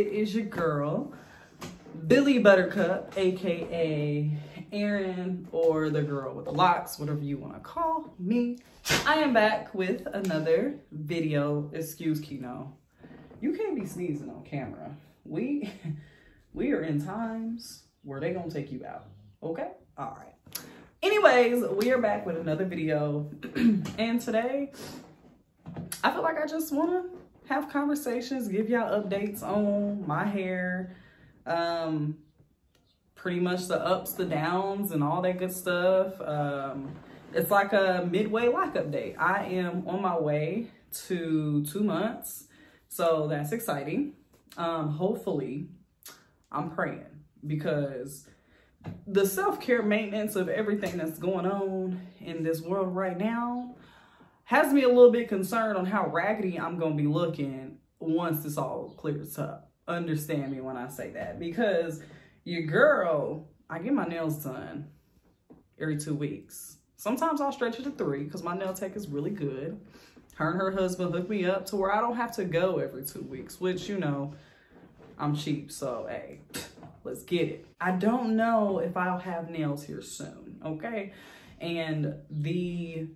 It is your girl, Billie Buttercup, aka Aaron, or the girl with the locks, whatever you want to call me. I am back with another video. Excuse Kino. You can't be sneezing on camera. We we are in times where they gonna take you out. Okay? All right. Anyways, we are back with another video. and today, I feel like I just wanna have conversations, give y'all updates on my hair, um, pretty much the ups, the downs, and all that good stuff. Um, it's like a midway loc update. I am on my way to two months, so that's exciting. Um, hopefully, I'm praying because the self-care maintenance of everything that's going on in this world right now has me a little bit concerned on how raggedy I'm going to be looking once this all clears up. Understand me when I say that because your girl, I get my nails done every two weeks. Sometimes I'll stretch it to three because my nail tech is really good. Her and her husband hook me up to where I don't have to go every two weeks, which, you know, I'm cheap, so hey, let's get it. I don't know if I'll have nails here soon, okay? And the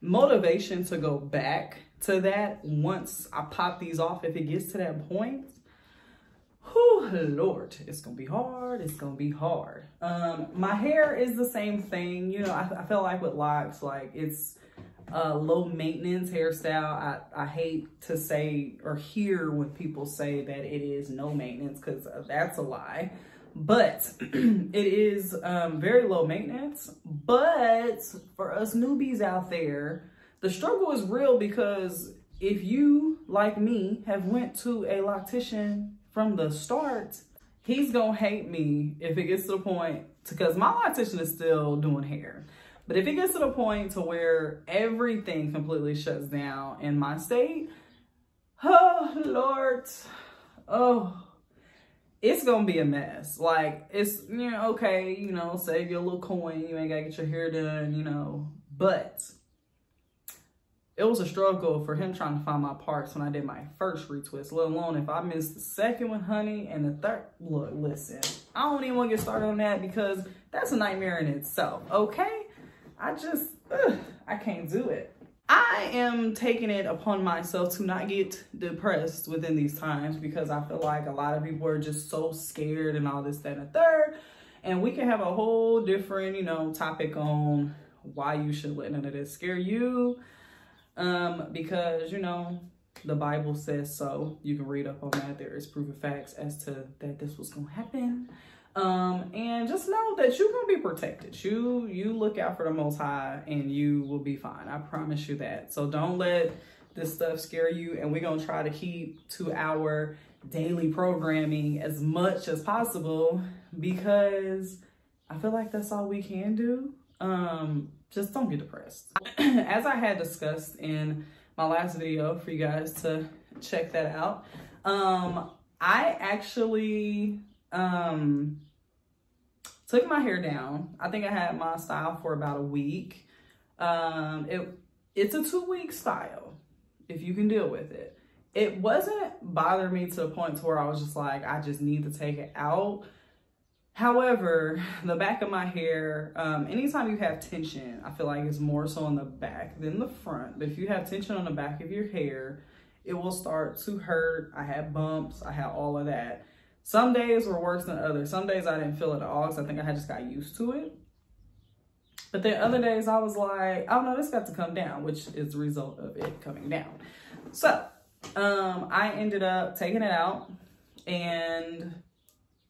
motivation to go back to that once I pop these off, if it gets to that point, whew, Lord, it's gonna be hard, it's gonna be hard. Um, my hair is the same thing, you know, I, I feel like with locks, like it's a low maintenance hairstyle. I, I hate to say or hear when people say that it is no maintenance because that's a lie but it is um, very low maintenance. But for us newbies out there, the struggle is real because if you, like me, have went to a loctician from the start, he's gonna hate me if it gets to the point, because my loctician is still doing hair. But if it gets to the point to where everything completely shuts down in my state, oh Lord, oh, it's gonna be a mess. Like it's you know okay, you know, save your little coin. You ain't gotta get your hair done, you know. But it was a struggle for him trying to find my parts when I did my first retwist. Let alone if I missed the second one, honey, and the third. Look, listen, I don't even want to get started on that because that's a nightmare in itself. Okay, I just ugh, I can't do it. I am taking it upon myself to not get depressed within these times because I feel like a lot of people are just so scared and all this, that, and third. And we can have a whole different, you know, topic on why you should let none of this scare you. Um, because, you know, the Bible says so. You can read up on that. There is proof of facts as to that this was going to happen. Um, and just know that you're gonna be protected. You you look out for the most high and you will be fine. I promise you that. So don't let this stuff scare you. And we're gonna try to keep to our daily programming as much as possible because I feel like that's all we can do. Um, just don't get depressed. as I had discussed in my last video for you guys to check that out, um, I actually um, took my hair down. I think I had my style for about a week. Um, it It's a two week style, if you can deal with it. It wasn't bothering me to the point to where I was just like, I just need to take it out. However, the back of my hair, um, anytime you have tension, I feel like it's more so on the back than the front. But if you have tension on the back of your hair, it will start to hurt. I had bumps, I had all of that. Some days were worse than others. Some days I didn't feel it at all because I think I had just got used to it. But then other days I was like, oh no, this got to come down, which is the result of it coming down. So um, I ended up taking it out and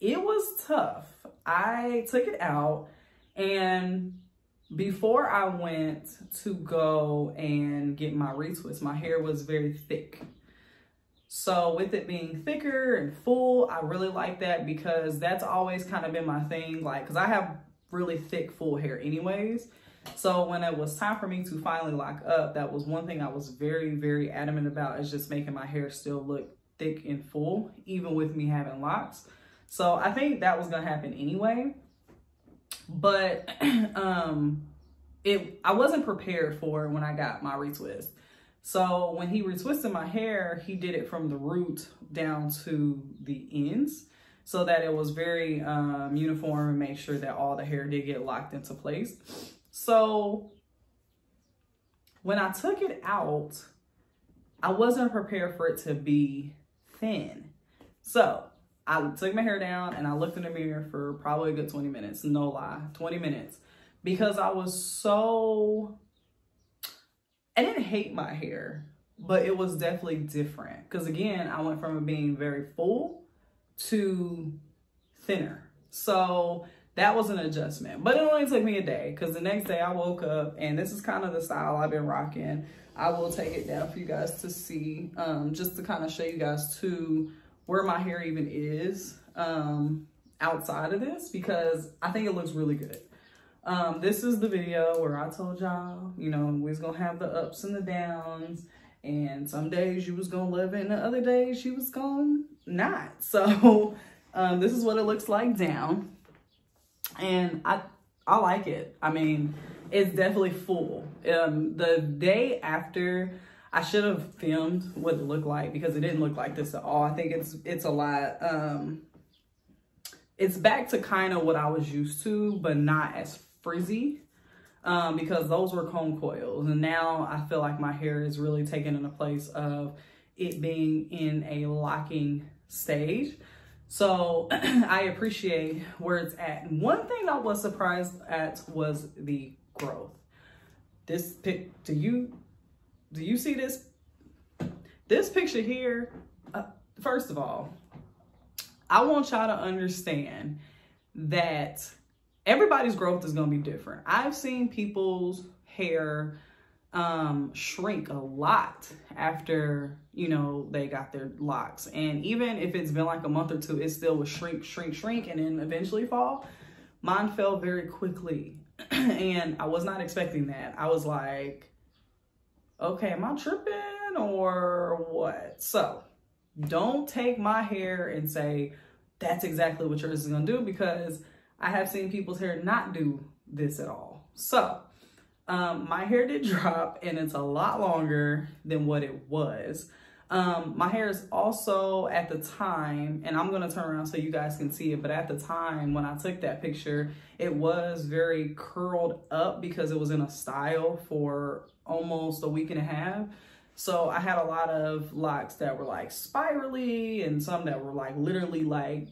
it was tough. I took it out and before I went to go and get my retwist, my hair was very thick. So with it being thicker and full, I really like that because that's always kind of been my thing. Like, cause I have really thick, full hair anyways. So when it was time for me to finally lock up, that was one thing I was very, very adamant about is just making my hair still look thick and full, even with me having locks. So I think that was gonna happen anyway. But um, it I wasn't prepared for when I got my retwist So when he retwisted my hair, he did it from the root down to the ends so that it was very um, uniform and make sure that all the hair did get locked into place. So when I took it out, I wasn't prepared for it to be thin. So I took my hair down and I looked in the mirror for probably a good 20 minutes. No lie, 20 minutes. Because I was so, I didn't hate my hair, but it was definitely different. Because again, I went from being very full to thinner. So that was an adjustment, but it only took me a day because the next day I woke up and this is kind of the style I've been rocking. I will take it down for you guys to see, um, just to kind of show you guys too where my hair even is um, outside of this because I think it looks really good. Um, this is the video where I told y'all, you know, we was gonna have the ups and the downs and some days you was gonna love it and the other days you was gonna not. So um, this is what it looks like down and I I like it. I mean, it's definitely full. Um, the day after, I should have filmed what it looked like because it didn't look like this at all. I think it's it's a lot. Um, it's back to kind of what I was used to, but not as frizzy um, because those were comb coils. And now I feel like my hair is really taken in a place of it being in a locking stage. So I appreciate where it's at. One thing I was surprised at was the growth. This pic, do you, do you see this? This picture here, uh, first of all, I want y'all to understand that everybody's growth is going to be different. I've seen people's hair um, shrink a lot after, you know, they got their locks. And even if it's been like a month or two, it still would shrink, shrink, shrink, and then eventually fall. Mine fell very quickly. and I was not expecting that. I was like, okay, am I tripping or what? So don't take my hair and say, that's exactly what yours is going to do because I have seen people's hair not do this at all. So um, my hair did drop and it's a lot longer than what it was. Um, my hair is also at the time, and I'm gonna turn around so you guys can see it, but at the time when I took that picture, it was very curled up because it was in a style for almost a week and a half. So I had a lot of locks that were like spirally and some that were like literally like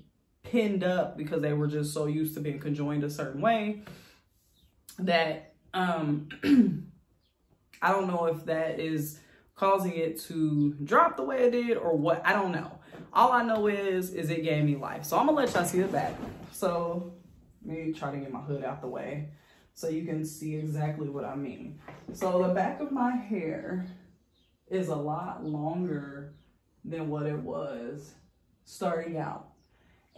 pinned up because they were just so used to being conjoined a certain way that um, I don't know if that is causing it to drop the way it did or what. I don't know. All I know is, is it gave me life. So I'm gonna let y'all see the back. So let me try to get my hood out the way so you can see exactly what I mean. So the back of my hair is a lot longer than what it was starting out.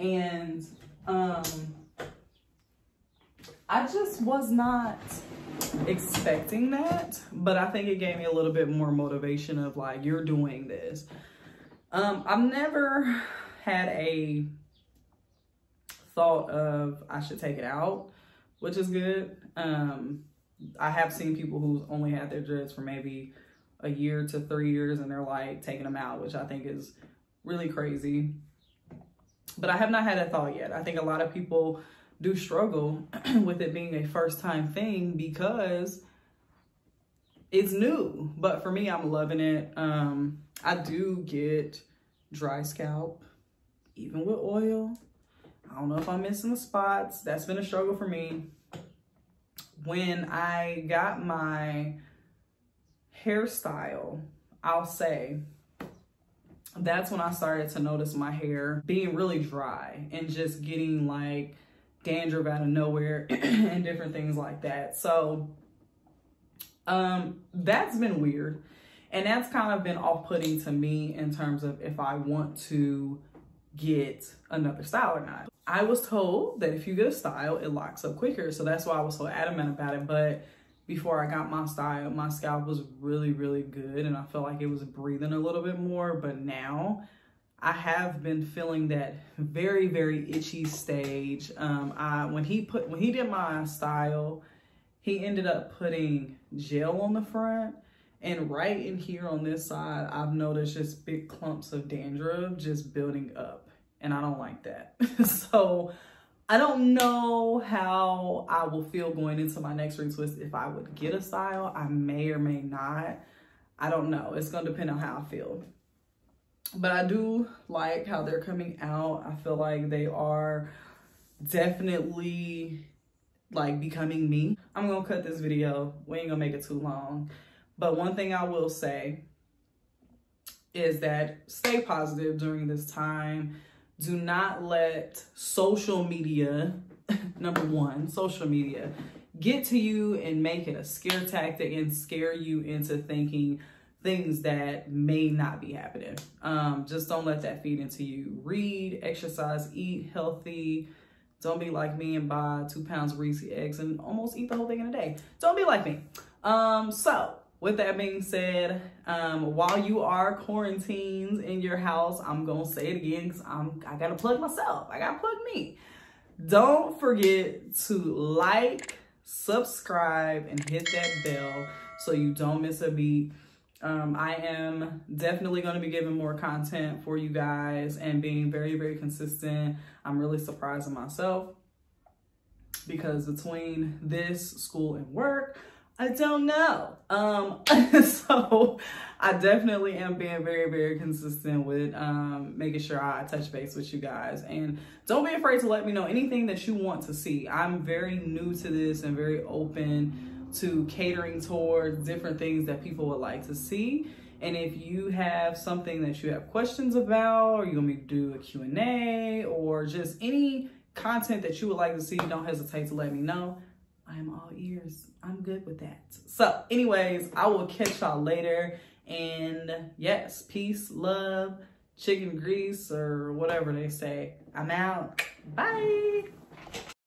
And um, I just was not expecting that, but I think it gave me a little bit more motivation of like, you're doing this. Um, I've never had a thought of I should take it out, which is good. Um, I have seen people who only had their dreads for maybe a year to three years and they're like taking them out, which I think is really crazy. But I have not had that thought yet. I think a lot of people do struggle with it being a first time thing because it's new. But for me, I'm loving it. Um, I do get dry scalp, even with oil. I don't know if I'm missing the spots. That's been a struggle for me. When I got my hairstyle, I'll say, that's when I started to notice my hair being really dry and just getting like dandruff out of nowhere and different things like that. So um, that's been weird. And that's kind of been off-putting to me in terms of if I want to get another style or not. I was told that if you get a style, it locks up quicker. So that's why I was so adamant about it. But before I got my style, my scalp was really, really good. And I felt like it was breathing a little bit more. But now I have been feeling that very, very itchy stage. Um, I when he put when he did my style, he ended up putting gel on the front, And right in here on this side, I've noticed just big clumps of dandruff just building up. And I don't like that. so I don't know how I will feel going into my next retwist if I would get a style. I may or may not. I don't know. It's going to depend on how I feel. But I do like how they're coming out. I feel like they are definitely like becoming me. I'm going to cut this video. We ain't going to make it too long. But one thing I will say is that stay positive during this time. Do not let social media, number one, social media, get to you and make it a scare tactic and scare you into thinking things that may not be happening. Um, just don't let that feed into you. Read, exercise, eat healthy. Don't be like me and buy two pounds of Reese eggs and almost eat the whole thing in a day. Don't be like me. Um, so with that being said, um, while you are quarantined in your house, I'm gonna say it again because I'm I gotta plug myself. I gotta plug me. Don't forget to like, subscribe, and hit that bell so you don't miss a beat. Um, I am definitely going to be giving more content for you guys and being very, very consistent. I'm really surprising myself because between this, school, and work, I don't know. Um, so I definitely am being very, very consistent with um, making sure I touch base with you guys. And don't be afraid to let me know anything that you want to see. I'm very new to this and very open to catering towards different things that people would like to see. And if you have something that you have questions about, or you want me to do a Q&A, or just any content that you would like to see, don't hesitate to let me know. I am all ears. I'm good with that. So anyways, I will catch y'all later. And yes, peace, love, chicken grease, or whatever they say. I'm out. Bye.